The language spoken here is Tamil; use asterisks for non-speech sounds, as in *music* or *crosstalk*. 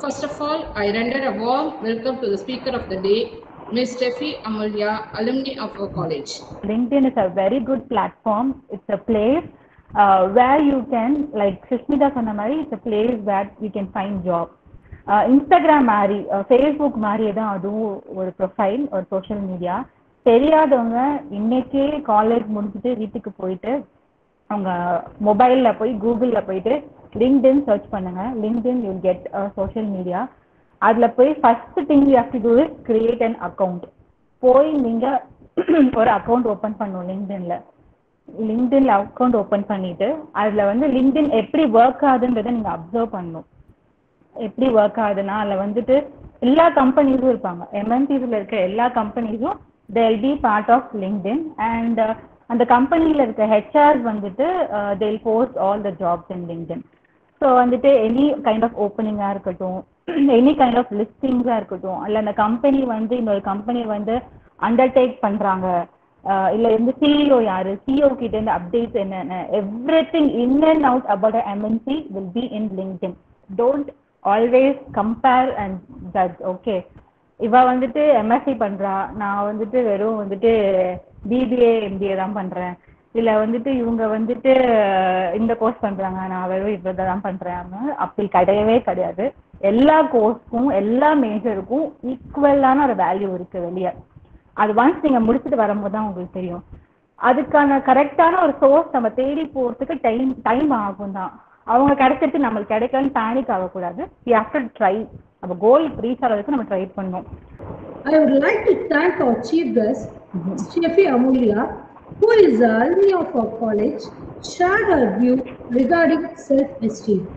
First of all, I render a warm welcome to the speaker of the day, Ms. Steffi Amulya, alumni of our college. LinkedIn is a very good platform. It's a place uh, where you can, like Sushmita Sanamari, it's a place where you can find jobs. Instagram மாதிரி ஃபேஸ்புக் மாதிரியே தான் அதுவும் ஒரு ப்ரொஃபைல் ஒரு சோஷியல் மீடியா தெரியாதவங்க இன்னைக்கே காலேஜ் முடிச்சுட்டு வீட்டுக்கு போயிட்டு அவங்க மொபைலில் போய் கூகுளில் போயிட்டு லிங்க்டின் சர்ச் பண்ணுங்க. LinkedIn you get social media அதில் போய் first thing you have to do is create an account போய் நீங்கள் *clears throat* ஒரு அக்கௌண்ட் ஓப்பன் பண்ணும் லிங்க்டின்ல லிங்க்டின்ல அக்கௌண்ட் ஓப்பன் பண்ணிட்டு அதில் வந்து லிங்க்டின் எப்படி ஒர்க் ஆகுதுன்றதை நீங்கள் அப்சர்வ் பண்ணணும். எப்படி ஒர்க் ஆகுதுன்னா அதில் வந்துட்டு எல்லா கம்பெனிஸும் இருப்பாங்க. எம்என்சிஸில் இருக்க எல்லா கம்பெனிஸும் they'll be part of LinkedIn and அந்த கம்பெனியில் இருக்க ஹெச்ஆர்ஸ் வந்துட்டு they'll post all the jobs in LinkedIn so வந்துட்டு எனி கைண்ட் ஆஃப் ஓப்பனிங்காக இருக்கட்டும் எனி கைண்ட் ஆஃப் லிஸ்டிங்ஸாக இருக்கட்டும் இல்லை அந்த கம்பெனி வந்து இன்னொரு கம்பெனி வந்து அண்டர்டேக் பண்ணுறாங்க இல்லை இந்த சிஇஓ யாரு சிஇஓ கிட்ட இருந்து அப்டேட்ஸ் என்னென்ன everything in and out about MNC will be in LinkedIn don't always compare and judge okay இவ வந்துட்டு எம்எஸ்சி பண்றா நான் வந்துட்டு வெறும் வந்துட்டு பிபிஏ எம்பிஏ தான் பண்றேன். இல்ல வந்துட்டு இவங்க வந்துட்டு இந்த கோர்ஸ் பண்றாங்க. நான் வெறும் இவ்வளவு தான் பண்றேன் அப்படி கிடையவே கிடையாது. எல்லா கோர்ஸ்க்கும் எல்லா மேஜருக்கும் ஈக்குவலான ஒரு வேல்யூ இருக்கு வெளியே. அது ஒன்ஸ் நீங்க முடிச்சுட்டு வரும்போது தான் உங்களுக்கு தெரியும். அதுக்கான கரெக்டான ஒரு சோர்ஸ் நம்ம தேடி போறதுக்கு டைம் டைம் ஆகும் தான். அவங்க கிடைச்சிட்டு நம்மளுக்கு கிடைக்கலன்னு பேனிக் ஆகக்கூடாது. வி ஹேவ் டு ட்ரை நம்ம கோல் ரீச் ஆகிறதுக்கு நம்ம ட்ரை பண்ணணும். I would like to thank our chief guest, Steffi Amulya, who is the alumni of our college, shared her view regarding self-esteem.